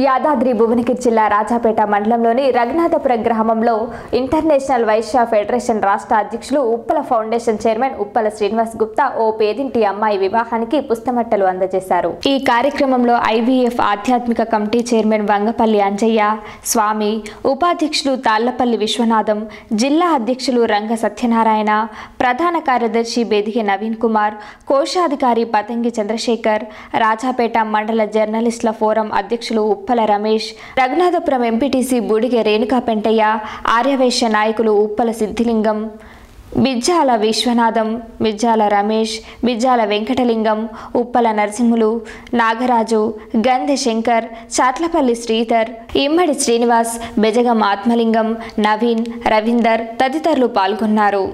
యాదాద్రి భువనగిరి జిల్లా రాజాపేట మండలంలోని రఘునాథపురం గ్రామంలో ఇంటర్నేషనల్ వైశ్య ఫెడరేషన్ రాష్ట్ర అధ్యక్షులు ఉప్పల ఫౌండేషన్ చైర్మన్ ఉప్పల శ్రీనివాస్ గుప్తా ఓ పేదింటి అమ్మాయి వివాహానికి పుస్తమట్టలు అందజేశారు. ఈ కార్యక్రమంలో ఐవీఎఫ్ ఆధ్యాత్మిక కమిటీ చైర్మన్ వంగపల్లి అంజయ్య స్వామి ఉపాధ్యక్షులు తాళ్ళపల్లి విశ్వనాథం జిల్లా అధ్యక్షులు రంగ సత్యనారాయణ ప్రధాన కార్యదర్శి బెదిగే నవీన్ కుమార్ కోశాధికారి పతంగి చంద్రశేఖర్ రాజాపేట మండల జర్నలిస్టుల ఫోరం అధ్యక్షులు ఉప్పల రమేష్ రఘునాథపురం ఎంపీటీసీ బూడిగె రేణుకా పెంటయ్య ఆర్యవేశ నాయకులు ఉప్పల సిద్ధిలింగం బిజ్జాల విశ్వనాథం బిజ్జాల రమేష్ బిజ్జాల వెంకటలింగం ఉప్పల నరసింహులు నాగరాజు గంధ శంకర్ చాట్లపల్లి శ్రీధర్ ఇమ్మడి శ్రీనివాస్ బెజగం ఆత్మలింగం నవీన్ రవీందర్ తదితరులు పాల్గొన్నారు.